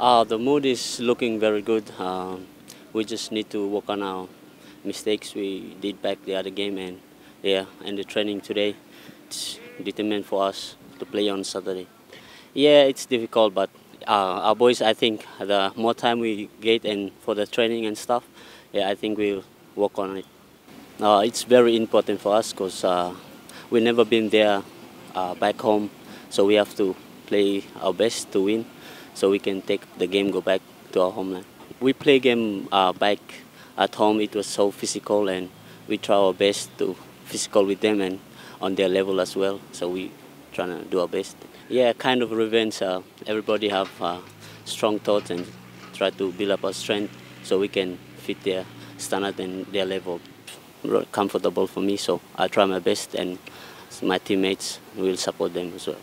Uh, the mood is looking very good. Uh, we just need to work on our mistakes we did back the other game and yeah, and the training today. It's determined for us to play on Saturday. Yeah, it's difficult, but uh, our boys, I think, the more time we get and for the training and stuff, yeah, I think we'll work on it. Uh, it's very important for us because uh, we've never been there uh, back home, so we have to play our best to win, so we can take the game, go back to our homeland. We play game uh, back at home. It was so physical, and we try our best to physical with them and on their level as well. So we trying to do our best. Yeah, kind of revenge. Uh, everybody have uh, strong thoughts and try to build up our strength so we can fit their standard and their level. Comfortable for me, so I try my best and my teammates will support them as well.